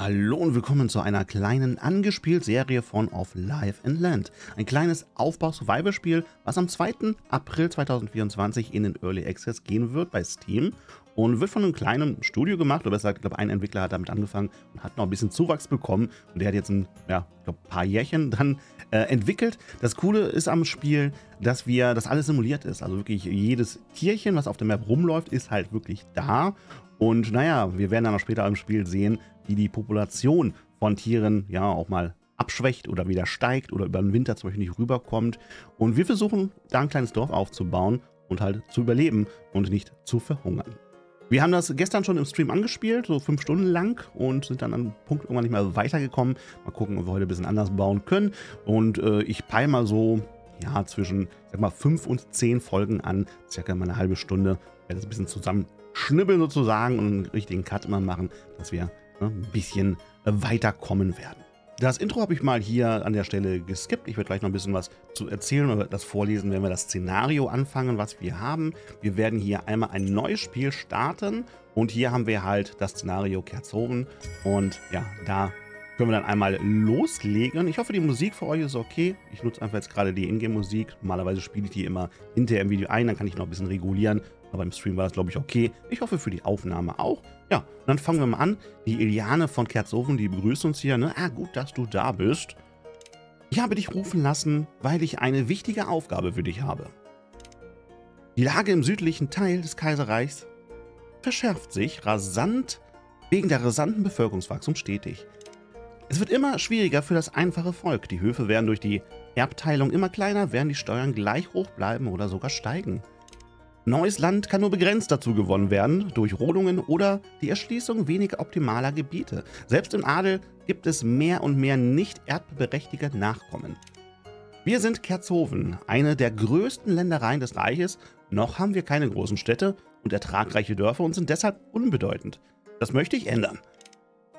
Hallo und willkommen zu einer kleinen Angespielt-Serie von Off Life and Land. Ein kleines Aufbau-Survival-Spiel, was am 2. April 2024 in den Early Access gehen wird bei Steam und wird von einem kleinen Studio gemacht, oder besser ich glaube, ein Entwickler hat damit angefangen und hat noch ein bisschen Zuwachs bekommen und der hat jetzt ein ja, glaub, paar Jährchen dann äh, entwickelt. Das Coole ist am Spiel, dass wir, dass alles simuliert ist. Also wirklich jedes Tierchen, was auf der Map rumläuft, ist halt wirklich da und naja, wir werden dann auch später im Spiel sehen, wie die Population von Tieren ja auch mal abschwächt oder wieder steigt oder über den Winter zum Beispiel nicht rüberkommt. Und wir versuchen, da ein kleines Dorf aufzubauen und halt zu überleben und nicht zu verhungern. Wir haben das gestern schon im Stream angespielt, so fünf Stunden lang und sind dann an einem Punkt irgendwann nicht mehr weitergekommen. Mal gucken, ob wir heute ein bisschen anders bauen können. Und äh, ich peile mal so, ja, zwischen, sag mal, fünf und zehn Folgen an, circa mal eine halbe Stunde. Ich werde das ein bisschen zusammen schnibbeln sozusagen und einen richtigen Cut immer machen, dass wir ein bisschen weiterkommen werden. Das Intro habe ich mal hier an der Stelle geskippt. Ich werde gleich noch ein bisschen was zu erzählen oder das vorlesen, wenn wir das Szenario anfangen, was wir haben. Wir werden hier einmal ein neues Spiel starten und hier haben wir halt das Szenario Kerzhoven und ja, da können wir dann einmal loslegen. Ich hoffe, die Musik für euch ist okay. Ich nutze einfach jetzt gerade die Ingame-Musik. Normalerweise spiele ich die immer hinterher im Video ein, dann kann ich noch ein bisschen regulieren, aber im Stream war das, glaube ich, okay. Ich hoffe für die Aufnahme auch. Ja, und dann fangen wir mal an. Die Iliane von Kerzoven, die begrüßt uns hier. Ne? Ah, gut, dass du da bist. Ich habe dich rufen lassen, weil ich eine wichtige Aufgabe für dich habe. Die Lage im südlichen Teil des Kaiserreichs verschärft sich rasant wegen der rasanten Bevölkerungswachstum stetig. Es wird immer schwieriger für das einfache Volk. Die Höfe werden durch die Erbteilung immer kleiner, während die Steuern gleich hoch bleiben oder sogar steigen. Neues Land kann nur begrenzt dazu gewonnen werden, durch Rodungen oder die Erschließung weniger optimaler Gebiete. Selbst im Adel gibt es mehr und mehr nicht erbberechtigte Nachkommen. Wir sind Kerzhoven, eine der größten Ländereien des Reiches. Noch haben wir keine großen Städte und ertragreiche Dörfer und sind deshalb unbedeutend. Das möchte ich ändern.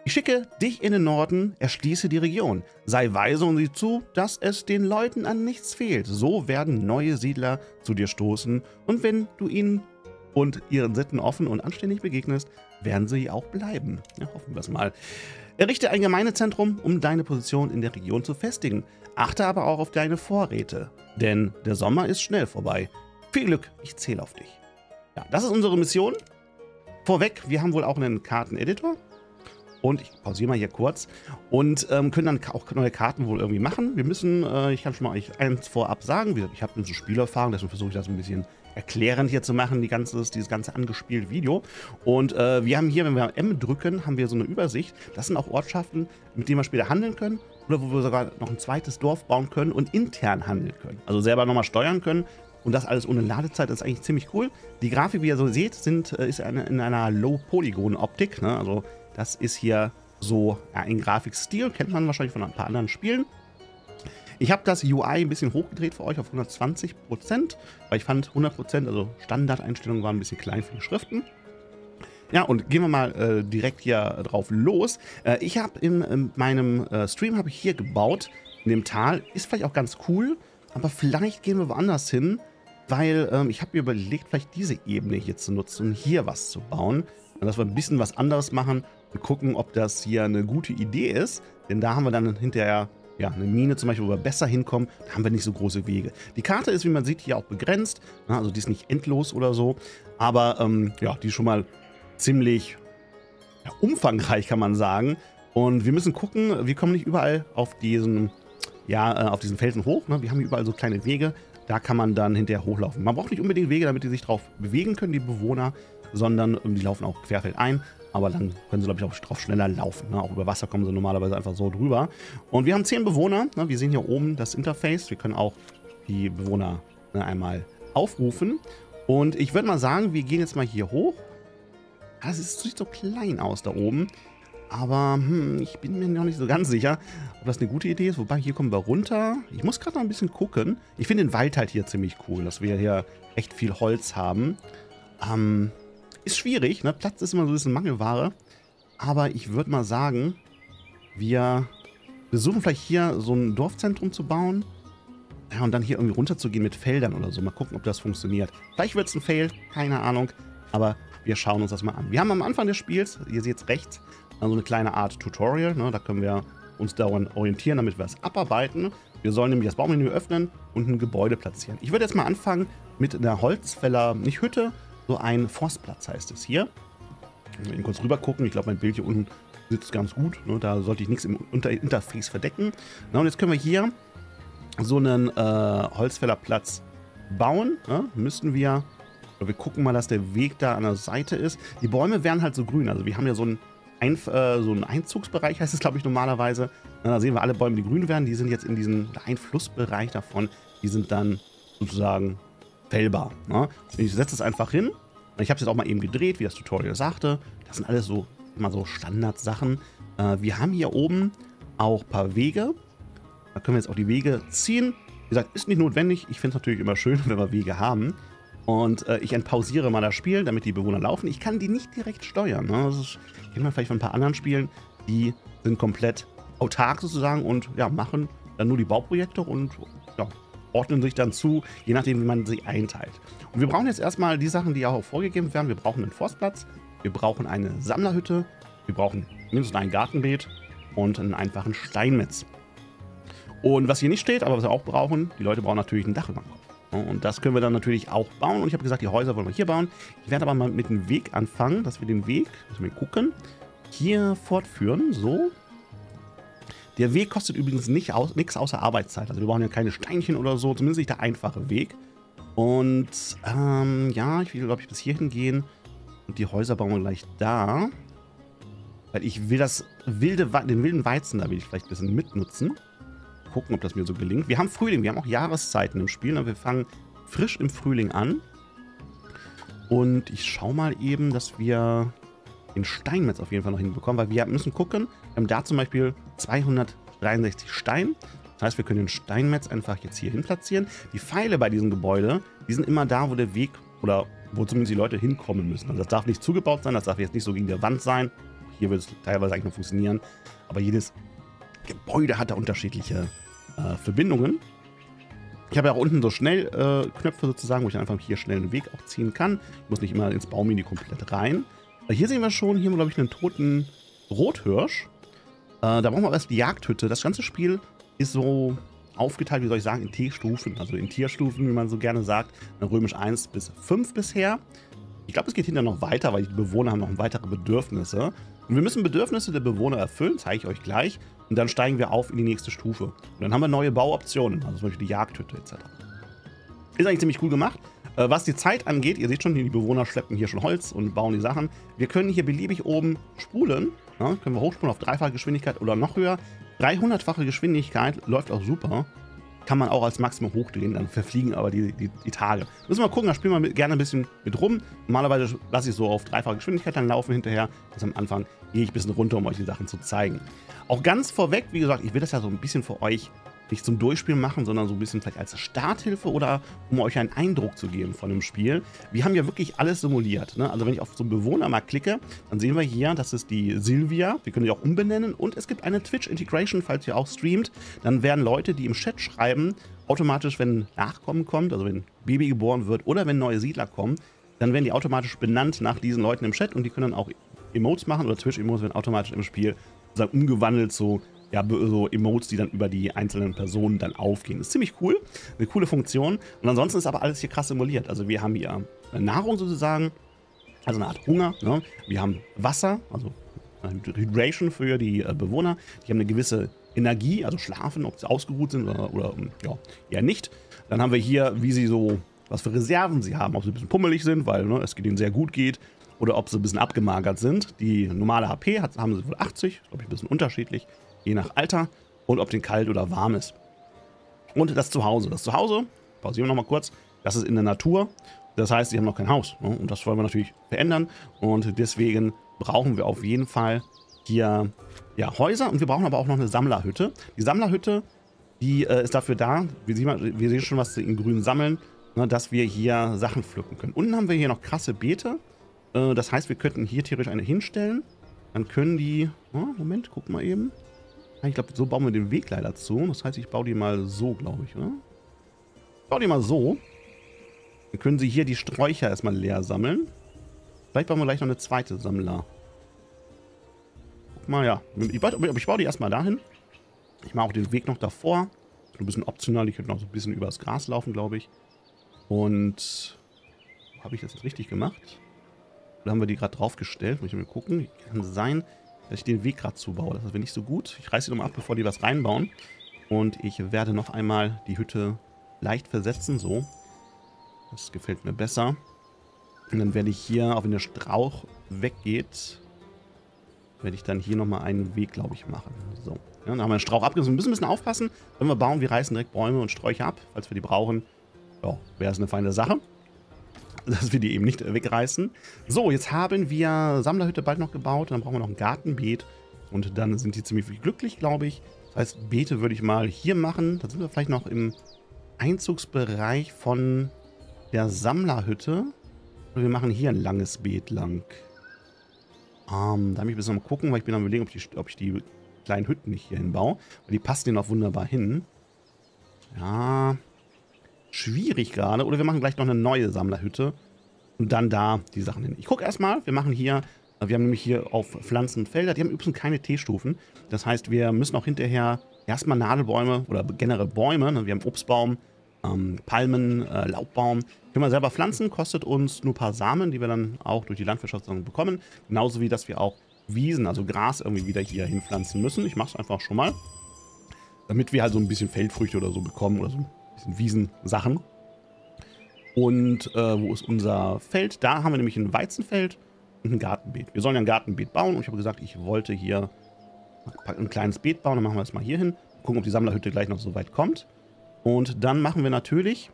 Ich schicke dich in den Norden, erschließe die Region. Sei weise und sieh zu, dass es den Leuten an nichts fehlt. So werden neue Siedler zu dir stoßen und wenn du ihnen und ihren Sitten offen und anständig begegnest, werden sie auch bleiben. Ja, hoffen wir es mal. Errichte ein Gemeindezentrum, um deine Position in der Region zu festigen. Achte aber auch auf deine Vorräte, denn der Sommer ist schnell vorbei. Viel Glück, ich zähle auf dich. Ja, das ist unsere Mission. Vorweg, wir haben wohl auch einen Karteneditor. Und ich pausiere mal hier kurz und ähm, können dann auch neue Karten wohl irgendwie machen. Wir müssen, äh, ich kann schon mal euch eins vorab sagen, ich habe so Spielerfahrung, deswegen versuche ich das ein bisschen erklärend hier zu machen, die ganze, dieses ganze angespielte Video. Und äh, wir haben hier, wenn wir M drücken, haben wir so eine Übersicht. Das sind auch Ortschaften, mit denen wir später handeln können oder wo wir sogar noch ein zweites Dorf bauen können und intern handeln können. Also selber nochmal steuern können. Und das alles ohne Ladezeit ist eigentlich ziemlich cool. Die Grafik, wie ihr so seht, sind, äh, ist in einer Low-Polygon-Optik. Ne? Also das ist hier so ein Grafikstil, kennt man wahrscheinlich von ein paar anderen Spielen. Ich habe das UI ein bisschen hochgedreht für euch auf 120%, weil ich fand 100%, also Standardeinstellungen waren ein bisschen klein für die Schriften. Ja, und gehen wir mal äh, direkt hier drauf los. Äh, ich habe in, in, meinem äh, Stream habe ich hier gebaut, in dem Tal. Ist vielleicht auch ganz cool, aber vielleicht gehen wir woanders hin, weil ähm, ich habe mir überlegt, vielleicht diese Ebene hier zu nutzen und hier was zu bauen. Dass wir ein bisschen was anderes machen gucken, ob das hier eine gute Idee ist. Denn da haben wir dann hinterher ja, eine Mine zum Beispiel, wo wir besser hinkommen, da haben wir nicht so große Wege. Die Karte ist, wie man sieht, hier auch begrenzt. Also die ist nicht endlos oder so. Aber ähm, ja, die ist schon mal ziemlich ja, umfangreich, kann man sagen. Und wir müssen gucken, wir kommen nicht überall auf diesen, ja, äh, auf diesen Felsen hoch. Ne? Wir haben überall so kleine Wege. Da kann man dann hinterher hochlaufen. Man braucht nicht unbedingt Wege, damit die sich drauf bewegen können, die Bewohner, sondern ähm, die laufen auch querfeld ein aber dann können sie, glaube ich, auch drauf schneller laufen. Ne? Auch über Wasser kommen sie normalerweise einfach so drüber. Und wir haben zehn Bewohner. Ne? Wir sehen hier oben das Interface. Wir können auch die Bewohner ne, einmal aufrufen. Und ich würde mal sagen, wir gehen jetzt mal hier hoch. Das ist, sieht so klein aus da oben. Aber hm, ich bin mir noch nicht so ganz sicher, ob das eine gute Idee ist. Wobei, hier kommen wir runter. Ich muss gerade noch ein bisschen gucken. Ich finde den Wald halt hier ziemlich cool, dass wir hier echt viel Holz haben. Ähm, ist schwierig, ne? Platz ist immer so ein bisschen Mangelware. Aber ich würde mal sagen, wir versuchen vielleicht hier so ein Dorfzentrum zu bauen. Ja, und dann hier irgendwie runterzugehen mit Feldern oder so. Mal gucken, ob das funktioniert. Vielleicht wird es ein Fail, keine Ahnung. Aber wir schauen uns das mal an. Wir haben am Anfang des Spiels, ihr seht es rechts, Also eine kleine Art Tutorial. Ne? Da können wir uns daran orientieren, damit wir es abarbeiten. Wir sollen nämlich das Baumenü öffnen und ein Gebäude platzieren. Ich würde jetzt mal anfangen mit einer Holzfäller, nicht Hütte, so ein Forstplatz heißt es hier. Wir können kurz rüber gucken. Ich glaube, mein Bild hier unten sitzt ganz gut. Ne? Da sollte ich nichts im Unter Interface verdecken. Na, und jetzt können wir hier so einen äh, Holzfällerplatz bauen. Ne? Müssten wir wir gucken mal, dass der Weg da an der Seite ist. Die Bäume werden halt so grün. Also wir haben ja so einen, Einf äh, so einen Einzugsbereich, heißt es glaube ich normalerweise. Na, da sehen wir alle Bäume, die grün werden. Die sind jetzt in diesem Einflussbereich davon. Die sind dann sozusagen fällbar. Ne? Ich setze es einfach hin. Ich habe es jetzt auch mal eben gedreht, wie das Tutorial sagte. Das sind alles so immer so Standardsachen. Äh, wir haben hier oben auch ein paar Wege. Da können wir jetzt auch die Wege ziehen. Wie gesagt, ist nicht notwendig. Ich finde es natürlich immer schön, wenn wir Wege haben. Und äh, ich entpausiere mal das Spiel, damit die Bewohner laufen. Ich kann die nicht direkt steuern. Ne? Das ist, kennt man vielleicht von ein paar anderen Spielen. Die sind komplett autark sozusagen und ja, machen dann nur die Bauprojekte und ja, ordnen sich dann zu, je nachdem, wie man sie einteilt. Und wir brauchen jetzt erstmal die Sachen, die auch vorgegeben werden. Wir brauchen einen Forstplatz, wir brauchen eine Sammlerhütte, wir brauchen mindestens ein Gartenbeet und einen einfachen Steinmetz. Und was hier nicht steht, aber was wir auch brauchen, die Leute brauchen natürlich ein Dach über. Und das können wir dann natürlich auch bauen. Und ich habe gesagt, die Häuser wollen wir hier bauen. Ich werde aber mal mit dem Weg anfangen, dass wir den Weg, müssen wir gucken, hier fortführen. So. Der Weg kostet übrigens nicht aus, nichts außer Arbeitszeit. Also wir brauchen ja keine Steinchen oder so. Zumindest nicht der einfache Weg. Und ähm, ja, ich will, glaube ich, bis hierhin gehen. Und die Häuser bauen wir gleich da. Weil ich will das wilde, den wilden Weizen, da will ich vielleicht ein bisschen mitnutzen gucken, ob das mir so gelingt. Wir haben Frühling, wir haben auch Jahreszeiten im Spiel. Ne? Wir fangen frisch im Frühling an. Und ich schaue mal eben, dass wir den Steinmetz auf jeden Fall noch hinbekommen, weil wir müssen gucken, wir haben da zum Beispiel 263 Stein. Das heißt, wir können den Steinmetz einfach jetzt hier hin platzieren. Die Pfeile bei diesem Gebäude, die sind immer da, wo der Weg oder wo zumindest die Leute hinkommen müssen. Also das darf nicht zugebaut sein, das darf jetzt nicht so gegen der Wand sein. Hier wird es teilweise eigentlich noch funktionieren. Aber jedes Gebäude hat da unterschiedliche äh, Verbindungen. Ich habe ja auch unten so Schnellknöpfe äh, sozusagen, wo ich einfach hier schnell einen Weg auch ziehen kann. Ich muss nicht immer ins Baumini komplett rein. Äh, hier sehen wir schon, hier haben wir, glaube ich, einen toten Rothirsch. Äh, da brauchen wir erst die Jagdhütte. Das ganze Spiel ist so aufgeteilt, wie soll ich sagen, in T-Stufen, also in Tierstufen, wie man so gerne sagt. Römisch 1 bis 5 bisher. Ich glaube, es geht hinterher noch weiter, weil die Bewohner haben noch weitere Bedürfnisse. Und wir müssen Bedürfnisse der Bewohner erfüllen, zeige ich euch gleich. Und dann steigen wir auf in die nächste Stufe. Und dann haben wir neue Bauoptionen, also zum Beispiel die Jagdhütte etc. Ist eigentlich ziemlich cool gemacht. Äh, was die Zeit angeht, ihr seht schon, die Bewohner schleppen hier schon Holz und bauen die Sachen. Wir können hier beliebig oben spulen. Ja, können wir hochspulen auf dreifache Geschwindigkeit oder noch höher. 300-fache Geschwindigkeit läuft auch super. Kann man auch als Maximum hochdrehen, dann verfliegen aber die, die, die Tage. Müssen wir mal gucken, da spielen wir mit, gerne ein bisschen mit rum. Normalerweise lasse ich so auf dreifache Geschwindigkeit dann laufen hinterher. Das am Anfang gehe ich ein bisschen runter, um euch die Sachen zu zeigen. Auch ganz vorweg, wie gesagt, ich will das ja so ein bisschen für euch nicht zum Durchspielen machen, sondern so ein bisschen vielleicht als Starthilfe oder um euch einen Eindruck zu geben von dem Spiel. Wir haben ja wirklich alles simuliert. Ne? Also wenn ich auf so einen Bewohner mal klicke, dann sehen wir hier, das ist die Silvia. Wir können die auch umbenennen und es gibt eine Twitch-Integration, falls ihr auch streamt. Dann werden Leute, die im Chat schreiben, automatisch, wenn Nachkommen kommt, also wenn Baby geboren wird oder wenn neue Siedler kommen, dann werden die automatisch benannt nach diesen Leuten im Chat und die können dann auch Emotes machen oder Twitch-Emotes werden automatisch im Spiel umgewandelt zu ja, so Emotes, die dann über die einzelnen Personen dann aufgehen. Das ist ziemlich cool, eine coole Funktion. Und ansonsten ist aber alles hier krass simuliert. Also wir haben hier Nahrung sozusagen, also eine Art Hunger. Ne? Wir haben Wasser, also Hydration für die äh, Bewohner. Die haben eine gewisse Energie, also schlafen, ob sie ausgeruht sind oder, oder ja, eher nicht. Dann haben wir hier, wie sie so, was für Reserven sie haben, ob sie ein bisschen pummelig sind, weil ne, es ihnen sehr gut geht oder ob sie ein bisschen abgemagert sind. Die normale HP hat, haben sie wohl 80, glaube ich, ein bisschen unterschiedlich, je nach Alter und ob den kalt oder warm ist. Und das Zuhause. Das Zuhause, pausieren wir nochmal kurz, das ist in der Natur. Das heißt, sie haben noch kein Haus. Ne? Und das wollen wir natürlich verändern. Und deswegen brauchen wir auf jeden Fall hier ja, Häuser und wir brauchen aber auch noch eine Sammlerhütte. Die Sammlerhütte, die äh, ist dafür da, wir sehen, wir sehen schon, was sie in grün sammeln, ne, dass wir hier Sachen pflücken können. Unten haben wir hier noch krasse Beete. Äh, das heißt, wir könnten hier theoretisch eine hinstellen. Dann können die... Oh, Moment, guck mal eben. Ah, ich glaube, so bauen wir den Weg leider zu. Das heißt, ich baue die mal so, glaube ich, oder? Ich baue die mal so. Dann können sie hier die Sträucher erstmal leer sammeln. Vielleicht bauen wir gleich noch eine zweite Sammler. guck mal, ja. Ich, baue, ich baue die erstmal dahin. Ich mache auch den Weg noch davor. Ein bisschen optional. Ich könnte noch so ein bisschen übers Gras laufen, glaube ich. Und habe ich das jetzt richtig gemacht? Oder haben wir die gerade draufgestellt? Muss ich mal gucken. Kann sein, dass ich den Weg gerade zubaue. Das ist nicht so gut. Ich reiße die nochmal ab, bevor die was reinbauen. Und ich werde noch einmal die Hütte leicht versetzen, so. Das gefällt mir besser. Und dann werde ich hier, auch wenn der Strauch weggeht, werde ich dann hier nochmal einen Weg, glaube ich, machen. So. Ja, dann haben wir den Strauch abgerissen. Wir müssen ein bisschen aufpassen, wenn wir bauen. Wir reißen direkt Bäume und Sträucher ab, falls wir die brauchen. Ja, wäre es eine feine Sache dass wir die eben nicht wegreißen. So, jetzt haben wir Sammlerhütte bald noch gebaut. Dann brauchen wir noch ein Gartenbeet. Und dann sind die ziemlich glücklich, glaube ich. Das heißt, Beete würde ich mal hier machen. Dann sind wir vielleicht noch im Einzugsbereich von der Sammlerhütte. Oder wir machen hier ein langes Beet lang. Ähm, da habe ich ein bisschen mal gucken, weil ich bin am überlegen, ob, die, ob ich die kleinen Hütten nicht hier hinbaue. Weil die passen denen auch wunderbar hin. Ja, schwierig gerade. Oder wir machen gleich noch eine neue Sammlerhütte und dann da die Sachen hin. Ich gucke erstmal, wir machen hier, wir haben nämlich hier auf Pflanzen Felder, die haben übrigens keine T-Stufen. Das heißt, wir müssen auch hinterher erstmal Nadelbäume oder generell Bäume, ne? wir haben Obstbaum, ähm, Palmen, äh, Laubbaum, können wir selber pflanzen, kostet uns nur ein paar Samen, die wir dann auch durch die Landwirtschaft bekommen. Genauso wie, dass wir auch Wiesen, also Gras irgendwie wieder hier hinpflanzen müssen. Ich mache es einfach schon mal, damit wir halt so ein bisschen Feldfrüchte oder so bekommen oder so diesen Wiesensachen. Und äh, wo ist unser Feld? Da haben wir nämlich ein Weizenfeld und ein Gartenbeet. Wir sollen ja ein Gartenbeet bauen und ich habe gesagt, ich wollte hier ein kleines Beet bauen. Dann machen wir das mal hier hin. Gucken, ob die Sammlerhütte gleich noch so weit kommt. Und dann machen wir natürlich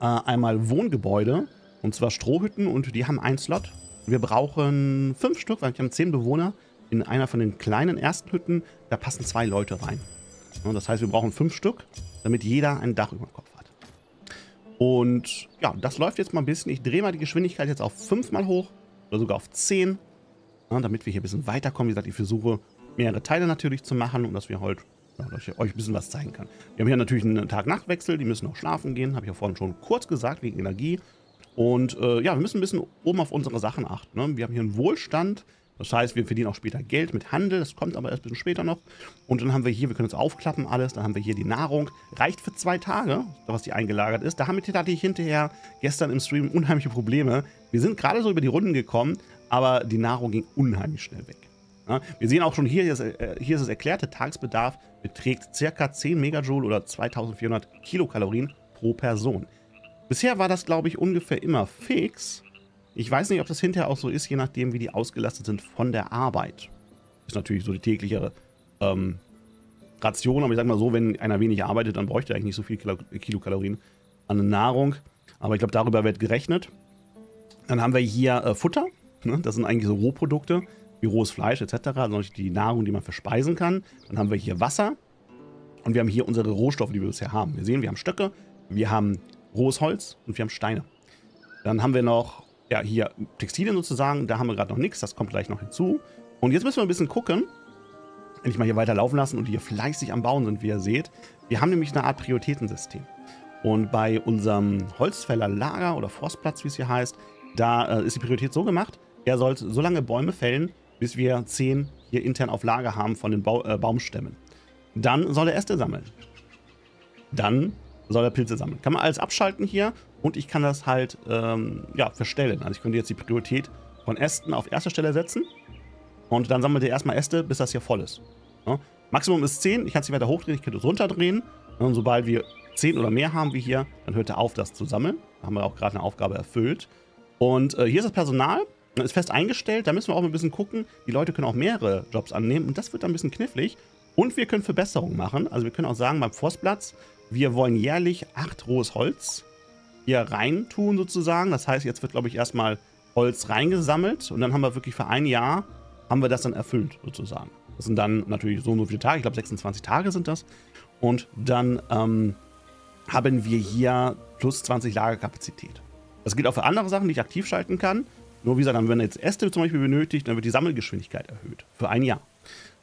äh, einmal Wohngebäude und zwar Strohhütten und die haben einen Slot. Wir brauchen fünf Stück, weil wir haben zehn Bewohner. In einer von den kleinen ersten Hütten, da passen zwei Leute rein. Und das heißt, wir brauchen fünf Stück damit jeder ein Dach über dem Kopf hat. Und ja, das läuft jetzt mal ein bisschen. Ich drehe mal die Geschwindigkeit jetzt auf 5 mal hoch oder sogar auf 10, ja, damit wir hier ein bisschen weiterkommen. Wie gesagt, ich versuche mehrere Teile natürlich zu machen und dass wir heute ja, dass ich euch ein bisschen was zeigen kann. Wir haben hier natürlich einen Tag-Nacht-Wechsel, die müssen auch schlafen gehen, habe ich ja vorhin schon kurz gesagt, wegen Energie. Und äh, ja, wir müssen ein bisschen oben auf unsere Sachen achten. Ne? Wir haben hier einen Wohlstand, das heißt, wir verdienen auch später Geld mit Handel, das kommt aber erst ein bisschen später noch. Und dann haben wir hier, wir können uns aufklappen alles, dann haben wir hier die Nahrung. Reicht für zwei Tage, was die eingelagert ist. Damit hatte ich hinterher gestern im Stream unheimliche Probleme. Wir sind gerade so über die Runden gekommen, aber die Nahrung ging unheimlich schnell weg. Ja, wir sehen auch schon hier, hier ist, äh, hier ist es erklärt, der Tagesbedarf beträgt ca. 10 Megajoule oder 2400 Kilokalorien pro Person. Bisher war das, glaube ich, ungefähr immer fix. Ich weiß nicht, ob das hinterher auch so ist, je nachdem, wie die ausgelastet sind von der Arbeit. Ist natürlich so die tägliche ähm, Ration, aber ich sag mal so, wenn einer wenig arbeitet, dann bräuchte er eigentlich nicht so viel Kilokalorien an Nahrung. Aber ich glaube, darüber wird gerechnet. Dann haben wir hier äh, Futter. Ne? Das sind eigentlich so Rohprodukte, wie rohes Fleisch etc. Also die Nahrung, die man verspeisen kann. Dann haben wir hier Wasser. Und wir haben hier unsere Rohstoffe, die wir bisher haben. Wir sehen, wir haben Stöcke, wir haben rohes Holz und wir haben Steine. Dann haben wir noch ja, hier Textilien sozusagen, da haben wir gerade noch nichts, das kommt gleich noch hinzu. Und jetzt müssen wir ein bisschen gucken, wenn ich mal hier weiter laufen lassen und hier fleißig am Bauen sind, wie ihr seht. Wir haben nämlich eine Art Prioritätensystem. Und bei unserem Holzfällerlager oder Forstplatz, wie es hier heißt, da äh, ist die Priorität so gemacht, er soll so lange Bäume fällen, bis wir zehn hier intern auf Lager haben von den Bau äh, Baumstämmen. Dann soll er Äste sammeln. Dann soll er Pilze sammeln. Kann man alles abschalten hier und ich kann das halt ähm, ja, verstellen. Also ich könnte jetzt die Priorität von Ästen auf erste Stelle setzen und dann sammelt er erstmal Äste, bis das hier voll ist. Ja? Maximum ist 10, ich kann es nicht weiter hochdrehen, ich könnte es runterdrehen. Und sobald wir 10 oder mehr haben wie hier, dann hört er auf, das zu sammeln. Da haben wir auch gerade eine Aufgabe erfüllt. Und äh, hier ist das Personal, ist fest eingestellt, da müssen wir auch ein bisschen gucken. Die Leute können auch mehrere Jobs annehmen und das wird dann ein bisschen knifflig. Und wir können Verbesserungen machen. Also wir können auch sagen, beim Forstplatz, wir wollen jährlich 8 rohes Holz hier rein tun sozusagen. Das heißt, jetzt wird, glaube ich, erstmal Holz reingesammelt und dann haben wir wirklich für ein Jahr, haben wir das dann erfüllt sozusagen. Das sind dann natürlich so und so viele Tage, ich glaube 26 Tage sind das. Und dann ähm, haben wir hier plus 20 Lagerkapazität. Das gilt auch für andere Sachen, die ich aktiv schalten kann. Nur wie gesagt, wenn man jetzt Äste zum Beispiel benötigt, dann wird die Sammelgeschwindigkeit erhöht. Für ein Jahr.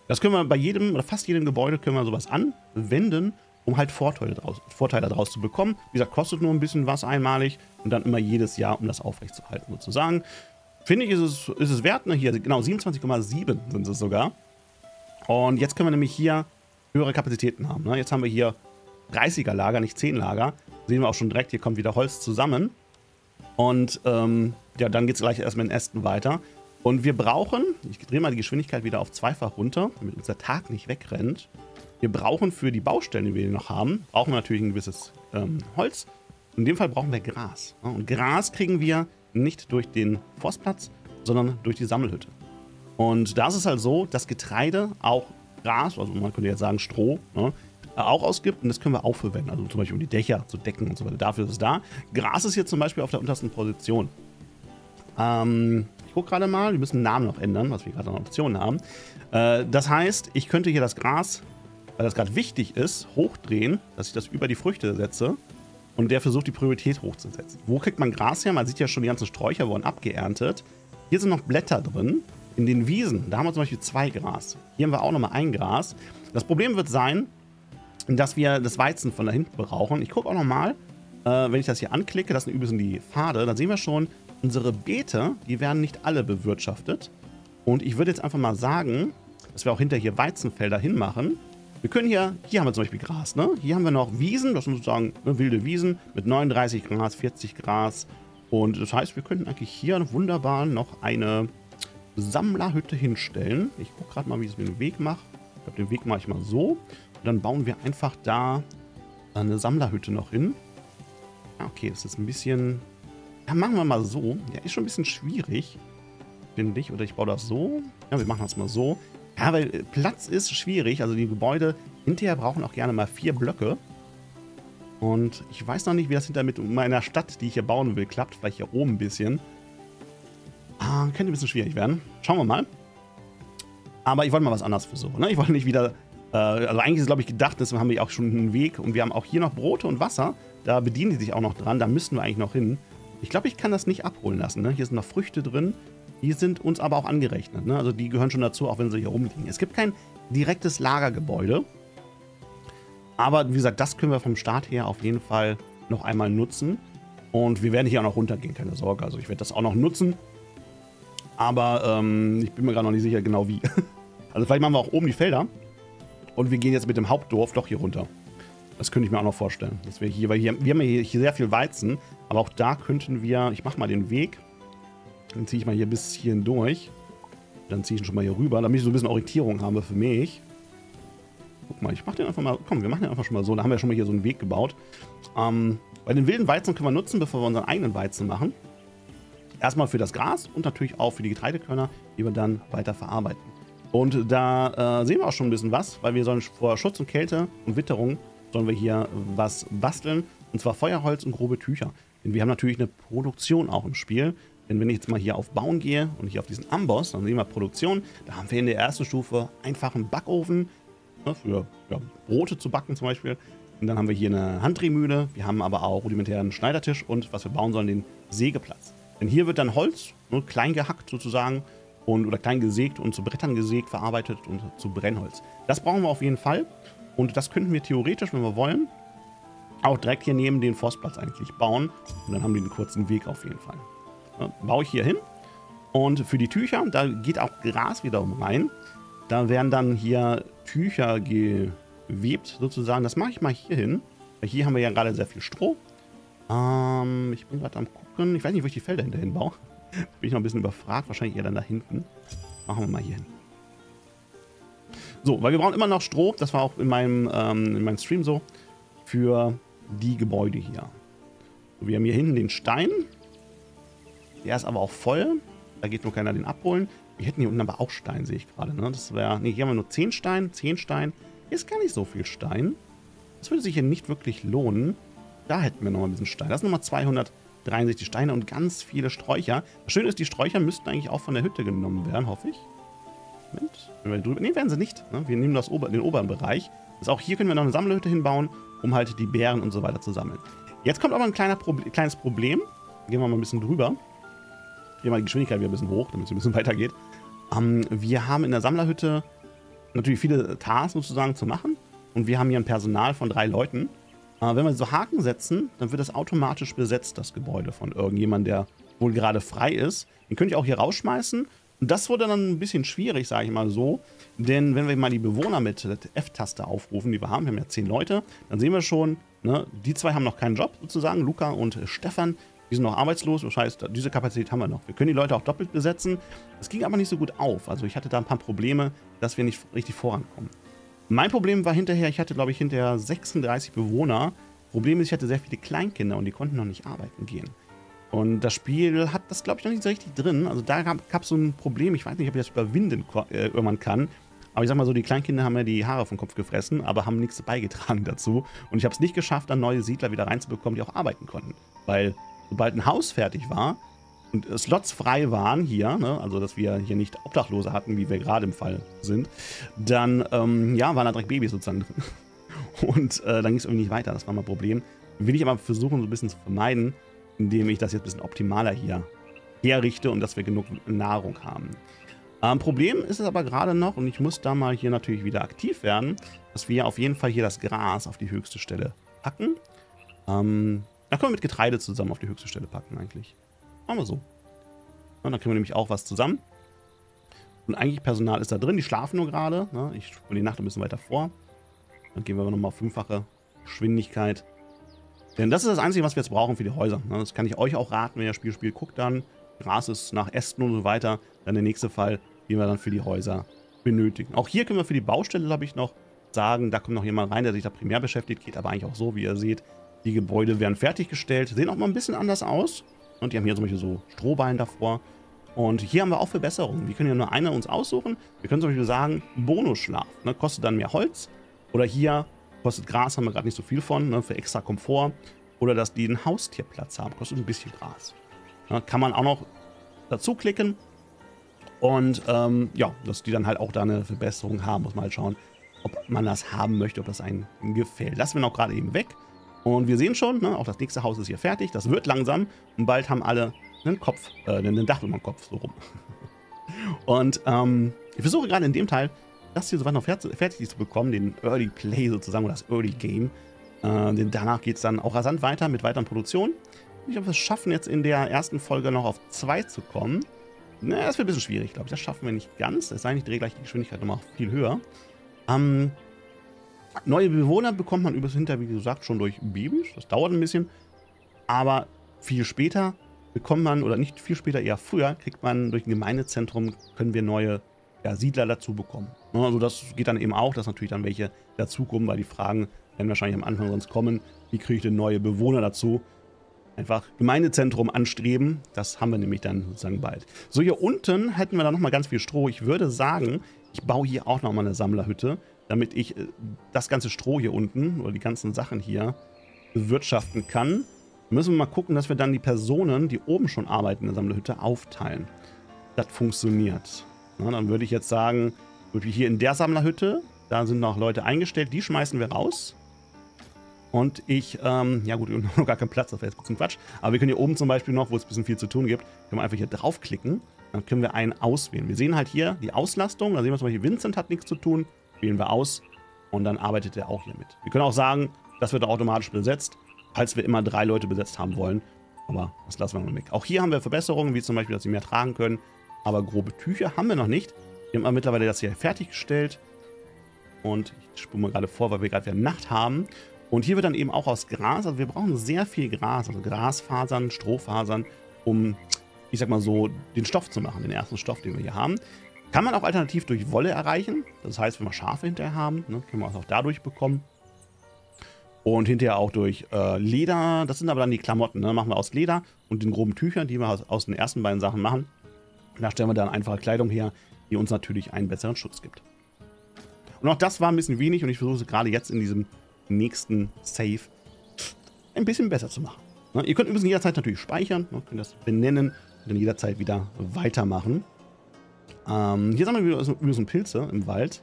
Das können wir bei jedem oder fast jedem Gebäude können wir sowas anwenden um halt Vorteile daraus, Vorteile daraus zu bekommen. Wie gesagt, kostet nur ein bisschen was einmalig und dann immer jedes Jahr, um das aufrechtzuerhalten sozusagen. finde ich, ist es, ist es wert. Ne? Hier, genau, 27,7 sind es sogar. Und jetzt können wir nämlich hier höhere Kapazitäten haben. Ne? Jetzt haben wir hier 30er Lager, nicht 10 Lager. Sehen wir auch schon direkt, hier kommt wieder Holz zusammen. Und ähm, ja, dann geht es gleich erstmal in Ästen weiter. Und wir brauchen, ich drehe mal die Geschwindigkeit wieder auf zweifach runter, damit unser Tag nicht wegrennt. Wir brauchen für die Baustellen, die wir hier noch haben, brauchen wir natürlich ein gewisses ähm, Holz. In dem Fall brauchen wir Gras. Und Gras kriegen wir nicht durch den Forstplatz, sondern durch die Sammelhütte. Und da ist es halt so, dass Getreide auch Gras, also man könnte jetzt sagen Stroh, ne, auch ausgibt und das können wir auch verwenden. Also zum Beispiel um die Dächer zu decken und so weiter. Dafür ist es da. Gras ist hier zum Beispiel auf der untersten Position. Ähm, ich gucke gerade mal, wir müssen den Namen noch ändern, was wir gerade noch Optionen haben. Äh, das heißt, ich könnte hier das Gras, weil das gerade wichtig ist, hochdrehen, dass ich das über die Früchte setze und der versucht, die Priorität hochzusetzen. Wo kriegt man Gras her? Man sieht ja schon, die ganzen Sträucher wurden abgeerntet. Hier sind noch Blätter drin. In den Wiesen, da haben wir zum Beispiel zwei Gras. Hier haben wir auch nochmal ein Gras. Das Problem wird sein, dass wir das Weizen von da hinten brauchen. Ich gucke auch nochmal, äh, wenn ich das hier anklicke, das sind übrigens die Pfade, dann sehen wir schon, unsere Beete, die werden nicht alle bewirtschaftet. Und ich würde jetzt einfach mal sagen, dass wir auch hinter hier Weizenfelder hinmachen. Wir können hier, hier haben wir zum Beispiel Gras, ne? Hier haben wir noch Wiesen, das sind sozusagen ne, wilde Wiesen mit 39 Gras, 40 Gras. Und das heißt, wir könnten eigentlich hier wunderbar noch eine Sammlerhütte hinstellen. Ich gucke gerade mal, wie ich es mit dem Weg mache. Ich glaube, den Weg mache ich mal so. Und dann bauen wir einfach da eine Sammlerhütte noch hin. Okay, das ist ein bisschen... Ja, machen wir mal so. Ja, ist schon ein bisschen schwierig, finde ich. Oder ich baue das so. Ja, wir machen das mal so. Ja, weil Platz ist schwierig. Also die Gebäude hinterher brauchen auch gerne mal vier Blöcke. Und ich weiß noch nicht, wie das hinter mit meiner Stadt, die ich hier bauen will, klappt. Vielleicht hier oben ein bisschen. Ah, könnte ein bisschen schwierig werden. Schauen wir mal. Aber ich wollte mal was anderes versuchen. Ne? Ich wollte nicht wieder... Äh, also eigentlich ist es, glaube ich, gedacht, deswegen haben wir auch schon einen Weg. Und wir haben auch hier noch Brote und Wasser. Da bedienen die sich auch noch dran. Da müssten wir eigentlich noch hin. Ich glaube, ich kann das nicht abholen lassen. Ne? Hier sind noch Früchte drin. Die sind uns aber auch angerechnet. Ne? Also die gehören schon dazu, auch wenn sie hier rumliegen. Es gibt kein direktes Lagergebäude. Aber wie gesagt, das können wir vom Start her auf jeden Fall noch einmal nutzen. Und wir werden hier auch noch runtergehen, keine Sorge. Also ich werde das auch noch nutzen. Aber ähm, ich bin mir gerade noch nicht sicher genau wie. also vielleicht machen wir auch oben die Felder. Und wir gehen jetzt mit dem Hauptdorf doch hier runter. Das könnte ich mir auch noch vorstellen. Dass wir hier, weil hier, wir haben hier, hier sehr viel Weizen. Aber auch da könnten wir, ich mache mal den Weg. Dann ziehe ich mal hier bis hierhin durch. Dann ziehe ich ihn schon mal hier rüber, damit ich so ein bisschen Orientierung habe für mich. Guck mal, ich mache den einfach mal, komm, wir machen den einfach schon mal so. Da haben wir schon mal hier so einen Weg gebaut. Ähm, bei den wilden Weizen können wir nutzen, bevor wir unseren eigenen Weizen machen. Erstmal für das Gras und natürlich auch für die Getreidekörner, die wir dann weiter verarbeiten. Und da äh, sehen wir auch schon ein bisschen was, weil wir sollen vor Schutz und Kälte und Witterung sollen wir hier was basteln. Und zwar Feuerholz und grobe Tücher. Denn wir haben natürlich eine Produktion auch im Spiel. Denn wenn ich jetzt mal hier auf Bauen gehe und hier auf diesen Amboss, dann sehen wir Produktion. Da haben wir in der ersten Stufe einfach einen Backofen ne, für ja, Brote zu backen zum Beispiel. Und dann haben wir hier eine Handdrehmühle. Wir haben aber auch rudimentären Schneidertisch und was wir bauen sollen, den Sägeplatz. Denn hier wird dann Holz, ne, klein gehackt sozusagen, und, oder klein gesägt und zu Brettern gesägt, verarbeitet und zu Brennholz. Das brauchen wir auf jeden Fall. Und das könnten wir theoretisch, wenn wir wollen, auch direkt hier neben den Forstplatz eigentlich bauen. Und dann haben wir einen kurzen Weg auf jeden Fall. Ja, baue ich hier hin. Und für die Tücher, da geht auch Gras wiederum rein. Da werden dann hier Tücher gewebt sozusagen. Das mache ich mal hier hin. Weil hier haben wir ja gerade sehr viel Stroh. Ähm, ich bin gerade am gucken. Ich weiß nicht, wo ich die Felder hinterhin baue. bin ich noch ein bisschen überfragt. Wahrscheinlich eher dann da hinten. Machen wir mal hier hin. So, weil wir brauchen immer noch Stroh. Das war auch in meinem, ähm, in meinem Stream so. Für die Gebäude hier. So, wir haben hier hinten den Stein. Der ist aber auch voll. Da geht nur keiner den abholen. Wir hätten hier unten aber auch Stein, sehe ich gerade. Ne? Das wäre. Ne, hier haben wir nur 10 Stein. 10 Stein. Hier ist gar nicht so viel Stein. Das würde sich hier nicht wirklich lohnen. Da hätten wir nochmal ein bisschen Stein. Das sind nochmal 263 Steine und ganz viele Sträucher. Das Schöne ist, die Sträucher müssten eigentlich auch von der Hütte genommen werden, hoffe ich. Moment. Wenn wir drüber. Ne, werden sie nicht. Ne? Wir nehmen das Ober, den oberen Bereich. Also auch hier können wir noch eine Sammlerhütte hinbauen, um halt die Beeren und so weiter zu sammeln. Jetzt kommt aber ein kleiner Proble kleines Problem. Gehen wir mal ein bisschen drüber. Gehen wir mal die Geschwindigkeit wieder ein bisschen hoch, damit es ein bisschen weitergeht. Ähm, wir haben in der Sammlerhütte natürlich viele Tasks sozusagen zu machen. Und wir haben hier ein Personal von drei Leuten. Äh, wenn wir so Haken setzen, dann wird das automatisch besetzt, das Gebäude von irgendjemandem, der wohl gerade frei ist. Den könnt ihr auch hier rausschmeißen. Das wurde dann ein bisschen schwierig, sage ich mal so. Denn wenn wir mal die Bewohner mit der F-Taste aufrufen, die wir haben, wir haben ja zehn Leute, dann sehen wir schon, ne, die zwei haben noch keinen Job sozusagen, Luca und Stefan. Die sind noch arbeitslos, das heißt, diese Kapazität haben wir noch. Wir können die Leute auch doppelt besetzen. Das ging aber nicht so gut auf. Also ich hatte da ein paar Probleme, dass wir nicht richtig vorankommen. Mein Problem war hinterher, ich hatte glaube ich hinterher 36 Bewohner. Problem ist, ich hatte sehr viele Kleinkinder und die konnten noch nicht arbeiten gehen. Und das Spiel hat das, glaube ich, noch nicht so richtig drin. Also da gab es so ein Problem. Ich weiß nicht, ob ich das überwinden äh, irgendwann kann. Aber ich sag mal so, die Kleinkinder haben ja die Haare vom Kopf gefressen, aber haben nichts beigetragen dazu. Und ich habe es nicht geschafft, dann neue Siedler wieder reinzubekommen, die auch arbeiten konnten. Weil sobald ein Haus fertig war und Slots frei waren hier, ne, also dass wir hier nicht Obdachlose hatten, wie wir gerade im Fall sind, dann ähm, ja, waren da direkt Babys sozusagen drin. Und äh, dann ging es irgendwie nicht weiter. Das war mein Problem. Will ich aber versuchen, so ein bisschen zu vermeiden indem ich das jetzt ein bisschen optimaler hier herrichte und dass wir genug Nahrung haben. Ähm, Problem ist es aber gerade noch, und ich muss da mal hier natürlich wieder aktiv werden, dass wir auf jeden Fall hier das Gras auf die höchste Stelle packen. Ähm, da können wir mit Getreide zusammen auf die höchste Stelle packen eigentlich. Machen wir so. Und dann kriegen wir nämlich auch was zusammen. Und eigentlich Personal ist da drin, die schlafen nur gerade. Ne? Ich spule die Nacht ein bisschen weiter vor. Dann gehen wir aber nochmal auf fünffache Geschwindigkeit. Denn das ist das Einzige, was wir jetzt brauchen für die Häuser. Ne? Das kann ich euch auch raten, wenn ihr das Spiel spielt. Guckt dann, Gras ist nach Ästen und so weiter. Dann der nächste Fall, den wir dann für die Häuser benötigen. Auch hier können wir für die Baustelle, glaube ich, noch sagen, da kommt noch jemand rein, der sich da primär beschäftigt. Geht aber eigentlich auch so, wie ihr seht. Die Gebäude werden fertiggestellt, sehen auch mal ein bisschen anders aus. Und die haben hier zum Beispiel so Strohballen davor. Und hier haben wir auch Verbesserungen. Wir können ja nur eine uns aussuchen. Wir können zum Beispiel sagen, Bonusschlaf. Ne? Kostet dann mehr Holz. Oder hier Kostet Gras, haben wir gerade nicht so viel von, ne, für extra Komfort. Oder dass die einen Haustierplatz haben, kostet ein bisschen Gras. Ja, kann man auch noch dazu klicken. Und ähm, ja, dass die dann halt auch da eine Verbesserung haben, muss man halt schauen, ob man das haben möchte, ob das einem gefällt. Lassen wir noch gerade eben weg. Und wir sehen schon, ne, auch das nächste Haus ist hier fertig. Das wird langsam. Und bald haben alle einen Kopf, äh, einen Dach über dem Kopf, so rum. Und ähm, ich versuche gerade in dem Teil das hier soweit noch fertig zu bekommen, den Early Play sozusagen oder das Early Game. Äh, denn danach geht es dann auch rasant weiter mit weiteren Produktionen. Ich glaube, wir es schaffen jetzt in der ersten Folge noch auf 2 zu kommen. Na, das wird ein bisschen schwierig, glaube ich. Das schaffen wir nicht ganz. Es sei denn, ich drehe gleich die Geschwindigkeit nochmal viel höher. Ähm, neue Bewohner bekommt man übers Hinter, wie gesagt, schon durch Babys. Das dauert ein bisschen. Aber viel später bekommt man, oder nicht viel später, eher früher, kriegt man durch ein Gemeindezentrum, können wir neue ja, Siedler dazu bekommen. Ne, also das geht dann eben auch, dass natürlich dann welche dazukommen, weil die Fragen werden wahrscheinlich am Anfang sonst kommen, wie kriege ich denn neue Bewohner dazu? Einfach Gemeindezentrum anstreben, das haben wir nämlich dann sozusagen bald. So, hier unten hätten wir dann nochmal ganz viel Stroh. Ich würde sagen, ich baue hier auch nochmal eine Sammlerhütte, damit ich äh, das ganze Stroh hier unten oder die ganzen Sachen hier bewirtschaften kann. Müssen wir mal gucken, dass wir dann die Personen, die oben schon arbeiten in der Sammlerhütte, aufteilen. Das funktioniert. Na, dann würde ich jetzt sagen, wirklich hier in der Sammlerhütte, da sind noch Leute eingestellt, die schmeißen wir raus. Und ich, ähm, ja gut, noch gar keinen Platz, das wäre jetzt ein Quatsch. Aber wir können hier oben zum Beispiel noch, wo es ein bisschen viel zu tun gibt, können wir einfach hier draufklicken. Dann können wir einen auswählen. Wir sehen halt hier die Auslastung. Da sehen wir zum Beispiel, Vincent hat nichts zu tun. Wählen wir aus und dann arbeitet er auch hier mit. Wir können auch sagen, das wird automatisch besetzt, falls wir immer drei Leute besetzt haben wollen. Aber das lassen wir mal weg. Auch hier haben wir Verbesserungen, wie zum Beispiel, dass sie mehr tragen können. Aber grobe Tücher haben wir noch nicht. Wir haben aber mittlerweile das hier fertiggestellt. Und ich spule mal gerade vor, weil wir gerade wieder Nacht haben. Und hier wird dann eben auch aus Gras, also wir brauchen sehr viel Gras, also Grasfasern, Strohfasern, um, ich sag mal so, den Stoff zu machen, den ersten Stoff, den wir hier haben. Kann man auch alternativ durch Wolle erreichen. Das heißt, wenn wir Schafe hinterher haben, ne, können wir es auch dadurch bekommen. Und hinterher auch durch äh, Leder. Das sind aber dann die Klamotten. Ne? Machen wir aus Leder und den groben Tüchern, die wir aus, aus den ersten beiden Sachen machen. Da stellen wir dann einfache Kleidung her, die uns natürlich einen besseren Schutz gibt. Und auch das war ein bisschen wenig und ich versuche es gerade jetzt in diesem nächsten Save ein bisschen besser zu machen. Ne, ihr könnt übrigens jederzeit natürlich speichern, ne, könnt das benennen und dann jederzeit wieder weitermachen. Ähm, hier sammeln wir übrigens Pilze im Wald.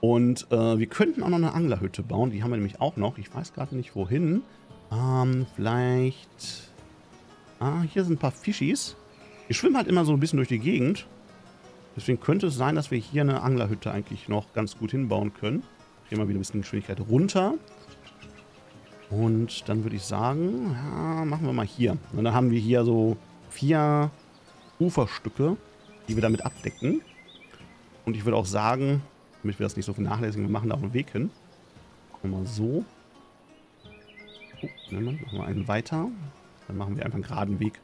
Und äh, wir könnten auch noch eine Anglerhütte bauen. Die haben wir nämlich auch noch. Ich weiß gerade nicht wohin. Ähm, vielleicht... Ah, hier sind ein paar Fischis. Die schwimmen halt immer so ein bisschen durch die Gegend. Deswegen könnte es sein, dass wir hier eine Anglerhütte eigentlich noch ganz gut hinbauen können. Hier mal wieder ein bisschen Geschwindigkeit runter. Und dann würde ich sagen, ja, machen wir mal hier. Und dann haben wir hier so vier Uferstücke, die wir damit abdecken. Und ich würde auch sagen, damit wir das nicht so vernachlässigen, wir machen da auch einen Weg hin. Machen wir so. Oh, ne, machen wir einen weiter. Dann machen wir einfach einen geraden Weg.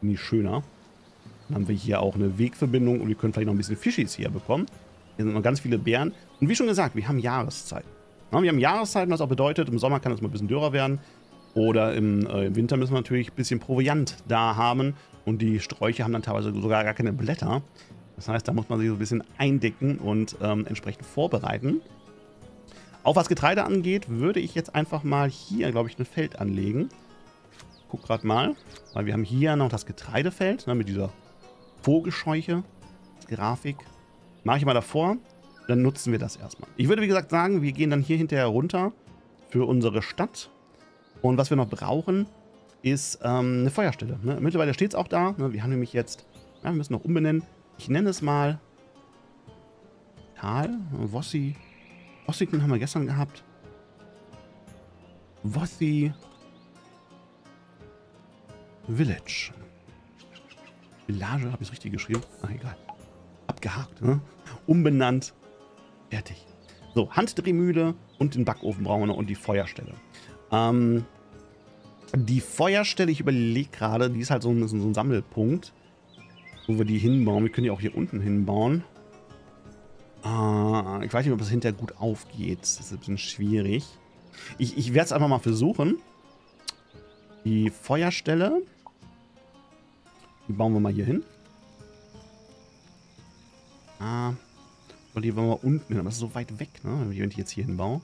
Nie schöner. Dann haben wir hier auch eine Wegverbindung und wir können vielleicht noch ein bisschen Fischis hier bekommen. Hier sind noch ganz viele Bären. Und wie schon gesagt, wir haben Jahreszeiten. Ja, wir haben Jahreszeiten, was auch bedeutet, im Sommer kann es mal ein bisschen dürrer werden. Oder im, äh, im, Winter müssen wir natürlich ein bisschen Proviant da haben. Und die Sträucher haben dann teilweise sogar gar keine Blätter. Das heißt, da muss man sich so ein bisschen eindecken und ähm, entsprechend vorbereiten. Auch was Getreide angeht, würde ich jetzt einfach mal hier, glaube ich, ein Feld anlegen. Guck gerade mal, weil wir haben hier noch das Getreidefeld ne, mit dieser Vogelscheuche, Grafik. Mache ich mal davor, dann nutzen wir das erstmal. Ich würde, wie gesagt, sagen, wir gehen dann hier hinterher runter für unsere Stadt. Und was wir noch brauchen, ist ähm, eine Feuerstelle. Ne? Mittlerweile steht es auch da. Ne? Wir haben nämlich jetzt, ja, wir müssen noch umbenennen. Ich nenne es mal Tal, Wossi. Wossiken haben wir gestern gehabt. Wossi Village. Village, habe ich es richtig geschrieben? Ach, egal. Abgehakt, ne? Umbenannt. Fertig. So, Handdrehmühle und den Backofen brauchen wir noch und die Feuerstelle. Ähm, die Feuerstelle, ich überlege gerade, die ist halt so ein, so ein Sammelpunkt, wo wir die hinbauen. Wir können die auch hier unten hinbauen. Äh, ich weiß nicht, ob das hinterher gut aufgeht. Das ist ein bisschen schwierig. Ich, ich werde es einfach mal versuchen. Die Feuerstelle. Die bauen wir mal hier hin. Ah. Und die wollen wir unten hin. Aber das ist so weit weg, ne? Wenn ich jetzt hier hinbaue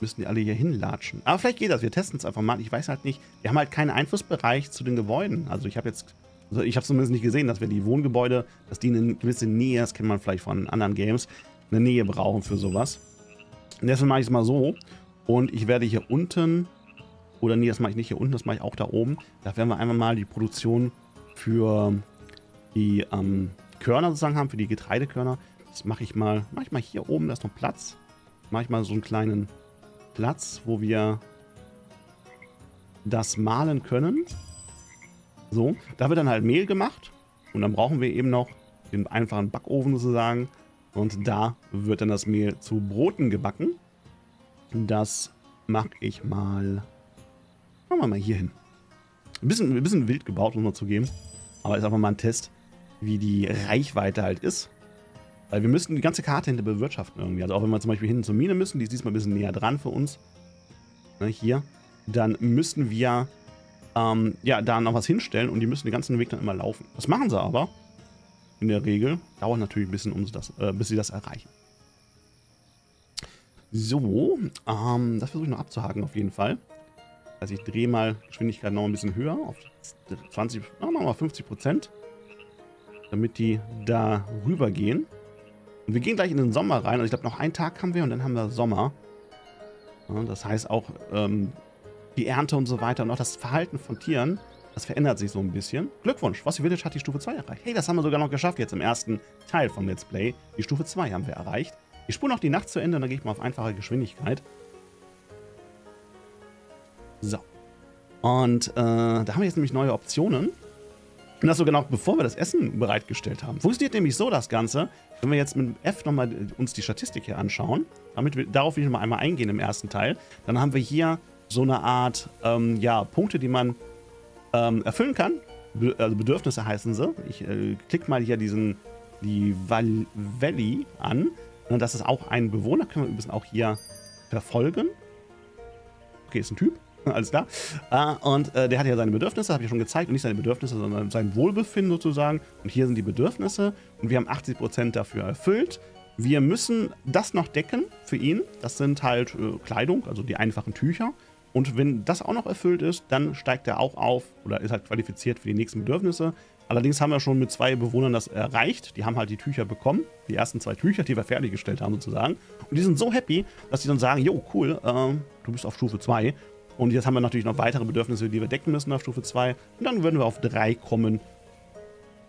müssen die alle hier hinlatschen. Aber vielleicht geht das. Wir testen es einfach mal. Ich weiß halt nicht. Wir haben halt keinen Einflussbereich zu den Gebäuden. Also ich habe jetzt, also ich habe zumindest nicht gesehen, dass wir die Wohngebäude, dass die eine gewisse Nähe, das kennt man vielleicht von anderen Games, eine Nähe brauchen für sowas. Und deswegen mache ich es mal so. Und ich werde hier unten, oder nee, das mache ich nicht hier unten, das mache ich auch da oben. Da werden wir einfach mal die Produktion für die ähm, Körner sozusagen haben, für die Getreidekörner. Das mache ich mal, mache ich mal hier oben, da ist noch Platz. Mache ich mal so einen kleinen Platz, wo wir das malen können. So, da wird dann halt Mehl gemacht. Und dann brauchen wir eben noch den einfachen Backofen sozusagen. Und da wird dann das Mehl zu Broten gebacken. Das mache ich mal. Machen wir mal hier hin. Ein bisschen, ein bisschen wild gebaut, muss man zugeben. Aber ist einfach mal ein Test, wie die Reichweite halt ist. Weil wir müssten die ganze Karte hinter bewirtschaften irgendwie. Also auch wenn wir zum Beispiel hinten zur Mine müssen, die ist diesmal ein bisschen näher dran für uns. Ne, hier. Dann müssen wir ähm, ja, da noch was hinstellen und die müssen den ganzen Weg dann immer laufen. Das machen sie aber. In der Regel. Dauert natürlich ein bisschen, um sie das, äh, bis sie das erreichen. So, ähm, das versuche ich noch abzuhaken auf jeden Fall. Also ich drehe mal Geschwindigkeit noch ein bisschen höher, auf 20, machen wir mal 50 Prozent, damit die da rüber gehen. Und wir gehen gleich in den Sommer rein. Also ich glaube, noch einen Tag haben wir und dann haben wir Sommer. Ja, das heißt auch ähm, die Ernte und so weiter und auch das Verhalten von Tieren, das verändert sich so ein bisschen. Glückwunsch, Fossil Village hat die Stufe 2 erreicht. Hey, das haben wir sogar noch geschafft jetzt im ersten Teil vom Let's Play. Die Stufe 2 haben wir erreicht. Ich spule noch die Nacht zu Ende und dann gehe ich mal auf einfache Geschwindigkeit. So. Und äh, da haben wir jetzt nämlich neue Optionen. Und das sogar noch bevor wir das Essen bereitgestellt haben. Funktioniert nämlich so das Ganze, wenn wir jetzt mit F nochmal uns die Statistik hier anschauen, damit wir, darauf will ich nochmal einmal eingehen im ersten Teil, dann haben wir hier so eine Art, ähm, ja, Punkte, die man ähm, erfüllen kann. Be also Bedürfnisse heißen sie. Ich äh, klicke mal hier diesen, die Val Valley an. Und das ist auch ein Bewohner, können wir übrigens auch hier verfolgen. Okay, ist ein Typ. Alles klar. Äh, und äh, der hat ja seine Bedürfnisse, habe ich schon gezeigt. Und nicht seine Bedürfnisse, sondern sein Wohlbefinden sozusagen. Und hier sind die Bedürfnisse. Und wir haben 80% dafür erfüllt. Wir müssen das noch decken für ihn. Das sind halt äh, Kleidung, also die einfachen Tücher. Und wenn das auch noch erfüllt ist, dann steigt er auch auf oder ist halt qualifiziert für die nächsten Bedürfnisse. Allerdings haben wir schon mit zwei Bewohnern das erreicht. Die haben halt die Tücher bekommen. Die ersten zwei Tücher, die wir fertiggestellt haben sozusagen. Und die sind so happy, dass sie dann sagen, jo, cool, äh, du bist auf Stufe 2. Und jetzt haben wir natürlich noch weitere Bedürfnisse, die wir decken müssen auf Stufe 2. Und dann würden wir auf 3 kommen.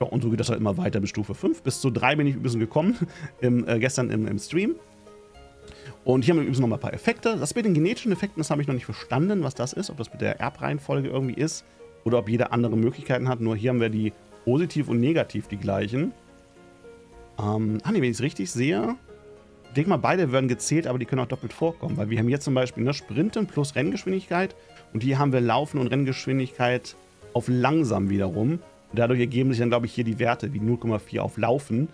Ja, und so geht das halt immer weiter bis Stufe 5. Bis zu 3 bin ich bisschen gekommen, im, äh, gestern im, im, Stream. Und hier haben wir übrigens noch mal ein paar Effekte. Das mit den genetischen Effekten, das habe ich noch nicht verstanden, was das ist. Ob das mit der Erbreihenfolge irgendwie ist. oder ob jeder andere Möglichkeiten hat. Nur hier haben wir die positiv und negativ die gleichen. Ähm, ah ne, wenn ich es richtig sehe, denke mal, beide werden gezählt, aber die können auch doppelt vorkommen, weil wir haben jetzt zum Beispiel ne, Sprinten plus Renngeschwindigkeit und hier haben wir Laufen und Renngeschwindigkeit auf langsam wiederum. Und dadurch ergeben sich dann, glaube ich, hier die Werte wie 0,4 auf Laufen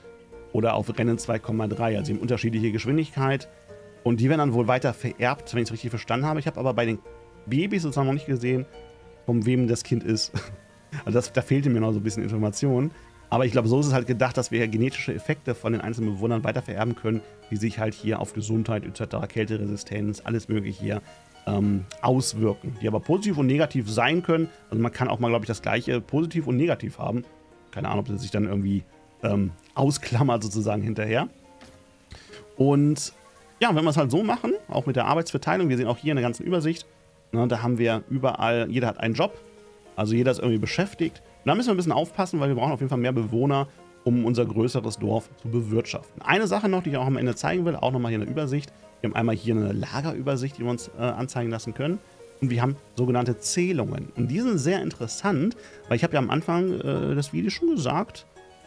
oder auf Rennen 2,3. Also eben unterschiedliche Geschwindigkeit. Und die werden dann wohl weiter vererbt, wenn ich es richtig verstanden habe. Ich habe aber bei den Babys sozusagen noch nicht gesehen, von wem das Kind ist. Also das, da fehlte mir noch so ein bisschen Information. Aber ich glaube, so ist es halt gedacht, dass wir genetische Effekte von den einzelnen Bewohnern weiter vererben können, die sich halt hier auf Gesundheit etc., Kälteresistenz, alles mögliche hier ähm, auswirken. Die aber positiv und negativ sein können. Also man kann auch mal, glaube ich, das gleiche positiv und negativ haben. Keine Ahnung, ob das sich dann irgendwie ähm, ausklammert sozusagen hinterher. Und ja, wenn wir es halt so machen, auch mit der Arbeitsverteilung, wir sehen auch hier in der ganzen Übersicht, ne, da haben wir überall, jeder hat einen Job, also jeder ist irgendwie beschäftigt. Und da müssen wir ein bisschen aufpassen, weil wir brauchen auf jeden Fall mehr Bewohner, um unser größeres Dorf zu bewirtschaften. Eine Sache noch, die ich auch am Ende zeigen will, auch nochmal hier in der Übersicht. Wir haben einmal hier eine Lagerübersicht, die wir uns äh, anzeigen lassen können. Und wir haben sogenannte Zählungen. Und die sind sehr interessant, weil ich habe ja am Anfang äh, des Videos schon gesagt,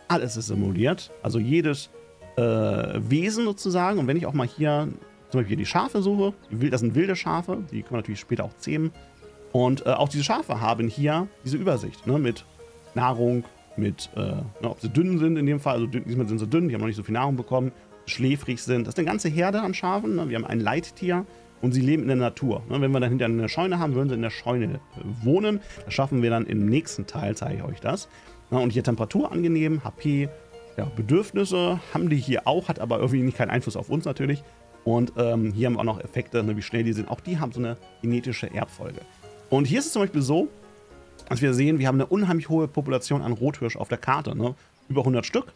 alles ist simuliert. Also jedes äh, Wesen sozusagen. Und wenn ich auch mal hier zum Beispiel die Schafe suche, das sind wilde Schafe, die können wir natürlich später auch zähmen. Und äh, auch diese Schafe haben hier diese Übersicht ne, mit Nahrung, mit, äh, ne, ob sie dünn sind in dem Fall, also diesmal sind sie dünn, die haben noch nicht so viel Nahrung bekommen, schläfrig sind. Das ist eine ganze Herde an Schafen. Ne? Wir haben ein Leittier und sie leben in der Natur. Ne? Wenn wir dann hinter eine Scheune haben, würden sie in der Scheune äh, wohnen. Das schaffen wir dann im nächsten Teil, zeige ich euch das. Und hier Temperatur angenehm, HP, ja, Bedürfnisse haben die hier auch, hat aber irgendwie nicht keinen Einfluss auf uns natürlich. Und ähm, hier haben wir auch noch Effekte, ne, wie schnell die sind. Auch die haben so eine genetische Erbfolge. Und hier ist es zum Beispiel so, dass wir sehen, wir haben eine unheimlich hohe Population an Rothirsch auf der Karte. Ne? Über 100 Stück.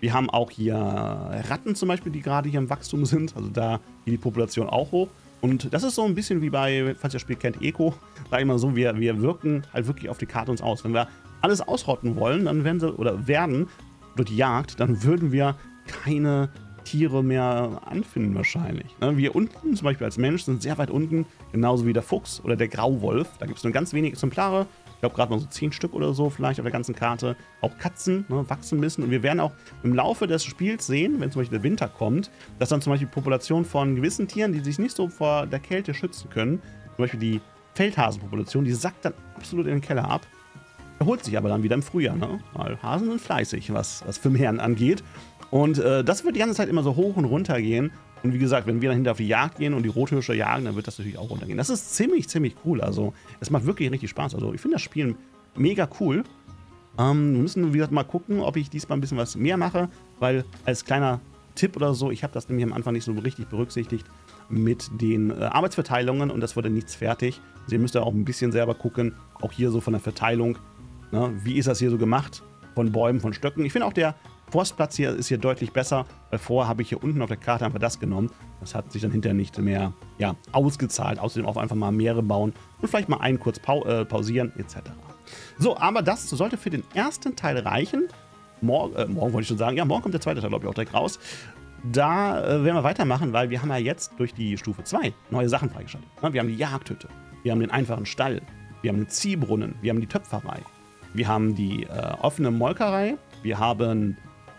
Wir haben auch hier Ratten zum Beispiel, die gerade hier im Wachstum sind. Also da geht die Population auch hoch. Und das ist so ein bisschen wie bei, falls ihr das Spiel kennt, Eco. Sag ich mal so, wir, wir wirken halt wirklich auf die Karte uns aus. Wenn wir alles ausrotten wollen, dann werden sie, oder werden durch die Jagd, dann würden wir keine Tiere mehr anfinden wahrscheinlich. Ne? Wir unten, zum Beispiel als Mensch, sind sehr weit unten, genauso wie der Fuchs oder der Grauwolf. Da gibt es nur ganz wenige Exemplare. Ich glaube gerade mal so zehn Stück oder so vielleicht auf der ganzen Karte. Auch Katzen ne, wachsen bisschen. Und wir werden auch im Laufe des Spiels sehen, wenn zum Beispiel der Winter kommt, dass dann zum Beispiel Populationen von gewissen Tieren, die sich nicht so vor der Kälte schützen können, zum Beispiel die Feldhasenpopulation, die sackt dann absolut in den Keller ab. Erholt sich aber dann wieder im Frühjahr, ne? Weil Hasen sind fleißig, was, was Vermehren angeht. Und äh, das wird die ganze Zeit immer so hoch und runter gehen. Und wie gesagt, wenn wir dann hinter auf die Jagd gehen und die Rothirsche jagen, dann wird das natürlich auch runtergehen. Das ist ziemlich, ziemlich cool. Also, es macht wirklich richtig Spaß. Also, ich finde das Spiel mega cool. Ähm, wir müssen, wie gesagt, mal gucken, ob ich diesmal ein bisschen was mehr mache, weil als kleiner Tipp oder so, ich habe das nämlich am Anfang nicht so richtig berücksichtigt mit den äh, Arbeitsverteilungen und das wurde nichts fertig. Also ihr müsst ja auch ein bisschen selber gucken, auch hier so von der Verteilung, ne, wie ist das hier so gemacht, von Bäumen, von Stöcken. Ich finde auch der Forstplatz hier ist hier deutlich besser, weil vorher habe ich hier unten auf der Karte einfach das genommen. Das hat sich dann hinterher nicht mehr ja, ausgezahlt. Außerdem auch einfach mal mehrere bauen und vielleicht mal einen kurz pau äh, pausieren etc. So, aber das sollte für den ersten Teil reichen. Morgen, äh, morgen wollte ich schon sagen, ja, morgen kommt der zweite Teil, glaube ich, auch direkt raus. Da äh, werden wir weitermachen, weil wir haben ja jetzt durch die Stufe 2 neue Sachen freigeschaltet. Ja, wir haben die Jagdhütte, wir haben den einfachen Stall, wir haben den Ziehbrunnen, wir haben die Töpferei, wir haben die äh, offene Molkerei, wir haben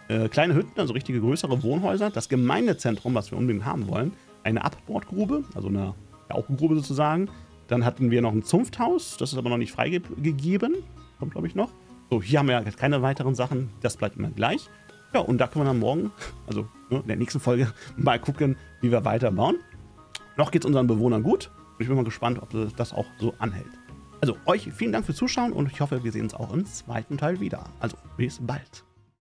äh, kleine Hütten, also richtige größere Wohnhäuser, das Gemeindezentrum, was wir unbedingt haben wollen, eine Abbordgrube, also eine Jauchgrube sozusagen. Dann hatten wir noch ein Zunfthaus, das ist aber noch nicht freigegeben, kommt glaube ich noch. So, hier haben wir jetzt keine weiteren Sachen, das bleibt immer gleich. Ja, und da können wir dann morgen, also ne, in der nächsten Folge, mal gucken, wie wir weiterbauen. Noch geht es unseren Bewohnern gut und ich bin mal gespannt, ob das auch so anhält. Also euch vielen Dank fürs Zuschauen und ich hoffe, wir sehen uns auch im zweiten Teil wieder. Also bis bald.